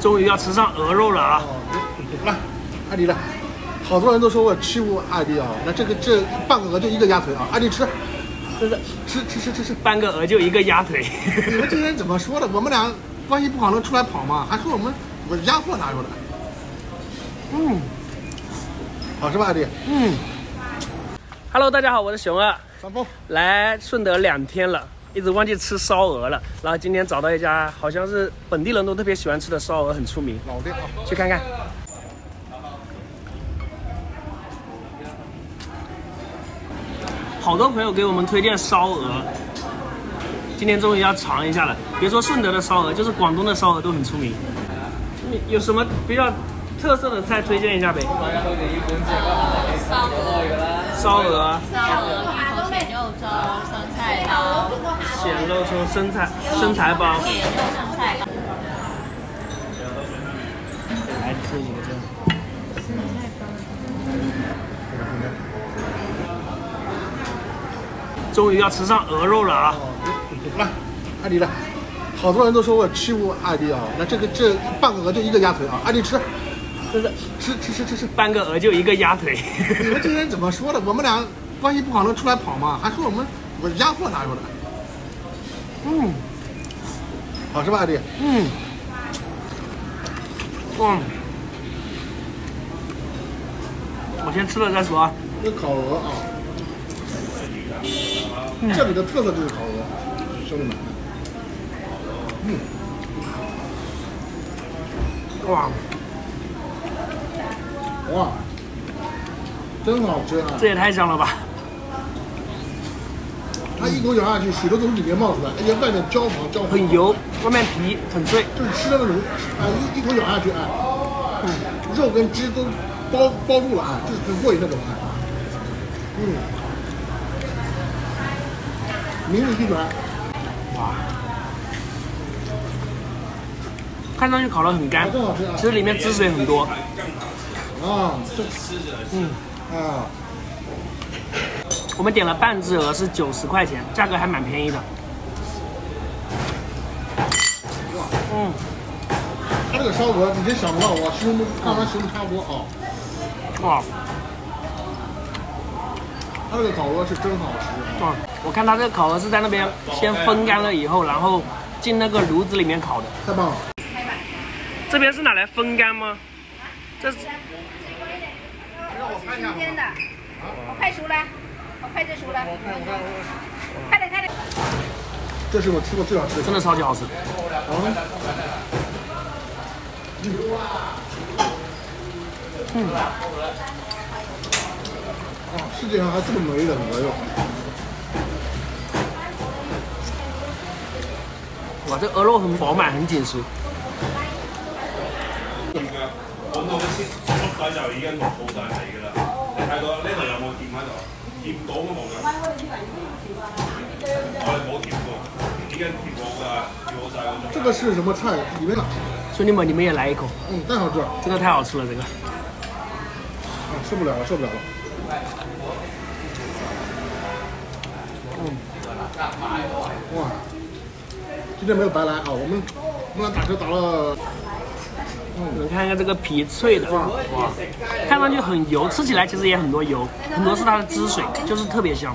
终于要吃上鹅肉了啊！来，阿迪来，好多人都说我欺负阿迪啊，那这个这半个鹅就一个鸭腿啊，阿迪吃，这是吃吃吃吃吃，半个鹅就一个鸭腿。你们这些人怎么说的？我们俩关系不好能出来跑吗？还说我们我压货哪有的？嗯，好吃吧，阿迪？嗯。Hello，大家好，我是熊二，来顺德两天了。一直忘记吃烧鹅了，然后今天找到一家好像是本地人都特别喜欢吃的烧鹅，很出名。老店啊，去看看。好多朋友给我们推荐烧鹅，今天终于要尝一下了。别说顺德的烧鹅，就是广东的烧鹅都很出名。你有什么比较特色的菜推荐一下呗？烧鹅，烧鹅，烧鹅，肉粥、生菜生菜包。来吃几个这样。终于要吃上鹅肉了啊！来，阿迪来，好多人都说我欺负阿迪啊，那这个这半个鹅就一个鸭腿啊，阿迪吃，这是吃吃吃吃吃，半个鹅就一个鸭腿。你们这些人怎么说的？我们俩关系不好能出来跑吗？还说我们我压货哪有的？嗯，好吃吧，阿弟？嗯，哇！我先吃了再说啊。这烤鹅啊，这里的特色就是烤鹅，兄弟们。嗯，哇哇，真好吃啊！这也太香了吧！它一口咬下去，水都从里面冒出来，而且外面焦黄焦黄，很油，外面皮很脆，就是吃的那种，啊，一一口咬下去，啊，嗯，肉跟汁都包包住了，哎，就是很过瘾那种，哎，嗯，名不虚传，哇！看上去烤得很干！其实里面汁水很多。啊，这，嗯，啊，我们点了半只鹅是九十块钱，价格还蛮便宜的。嗯，它这个烧鹅，你真想不到，我形容不刚才形容差不多啊。哇，它这个烤鹅是真好吃，嗯，我看它这个烤鹅是在那边先风干了以后，然后进那个炉子里面烤的。太棒了。这边是拿来风干吗？这是让我看一下新鲜的，我快熟了，我快就熟了，我看我看我快点快点。这是我吃过最好吃的。真的超级好吃。嗯。啊，世界上还这么美的鹅肉。哇，这鹅肉很饱满，很紧实。揾到個切切粒底就已經落好晒皮㗎啦。你睇到呢度有冇醃喺度？醃到都冇㗎。我哋冇醃過，已經醃好㗎，醃好晒嗰種。这个是什么菜？里面的，兄弟们，你们也来一口，嗯，太好吃了，真的太好吃了，这个。啊，受不了了，受不了了。嗯，哇，今天没有白来啊，我们我们打车打了，你看看这个皮脆的，哇，看上去很油，吃起来其实也很多油，很多是它的汁水，就是特别香。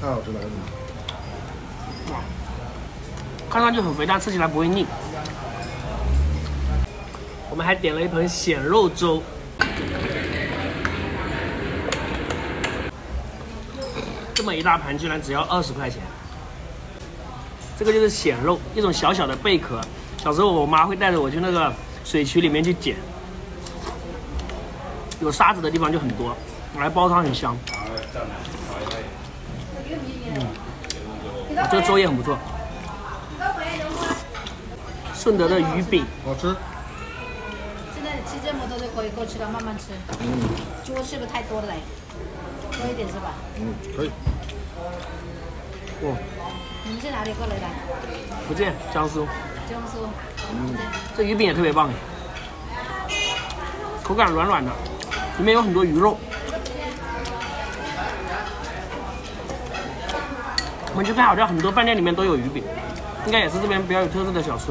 太好吃了，哇，看上去很肥，但吃起来不会腻。我们还点了一盆鲜肉粥，这么一大盘居然只要二十块钱。这个就是蚬肉，一种小小的贝壳。小时候我妈会带着我去那个水渠里面去捡，有沙子的地方就很多，拿来煲汤很香。嗯，这个粥也很不错。顺德的鱼饼，好吃。现在吃这么多就可以够吃了，慢慢吃。嗯猪是不是太多了嘞？多一点是吧？嗯，可以。哇，你们是哪里过来的？福建、江苏，江苏。嗯，这鱼饼也特别棒哎，口感软软的，里面有很多鱼肉。我们去看，好像很多饭店里面都有鱼饼。应该也是这边比较有特色的小吃。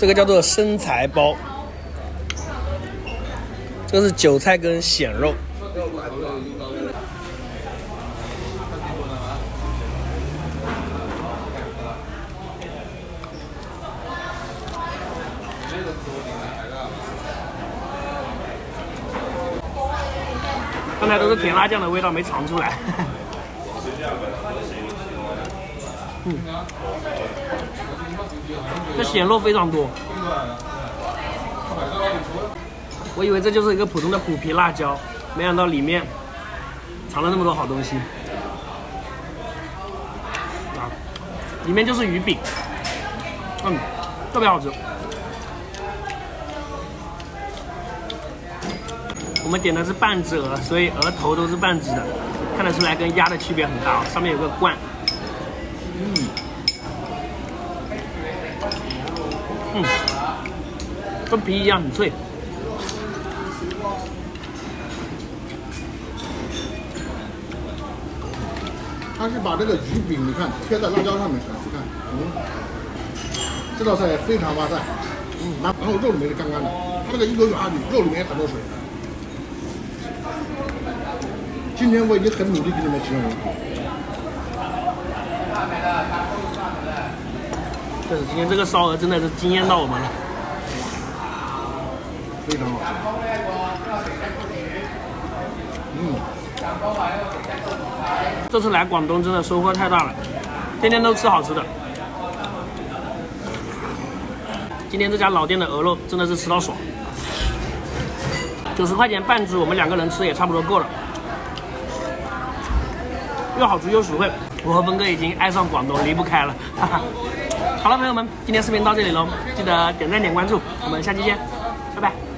这个叫做生财包，这个是韭菜跟鲜肉。刚才都是甜辣酱的味道，没尝出来。嗯，这咸肉非常多。我以为这就是一个普通的虎皮辣椒，没想到里面藏了那么多好东西。啊，里面就是鱼饼，嗯，特别好吃。我们点的是半只鹅，所以鹅头都是半只的，看得出来跟鸭的区别很大哦。上面有个冠，嗯，嗯，跟皮一样很脆。他是把这个鱼饼，你看贴在辣椒上面吃，你看，嗯，这道菜非常哇塞，嗯，然后肉里面是干干的，它这个一口咬下去，肉里面很多水。今天我已经很努力给你们形容了，但是今天这个烧鹅真的是惊艳到我们了，非常好吃。嗯，这次来广东真的收获太大了，天天都吃好吃的。今天这家老店的鹅肉真的是吃到爽，九十块钱半只，我们两个人吃也差不多够了。又好吃又实惠，我和峰哥已经爱上广东，离不开了。哈哈。好了，朋友们，今天视频到这里喽，记得点赞点关注，我们下期见，拜拜。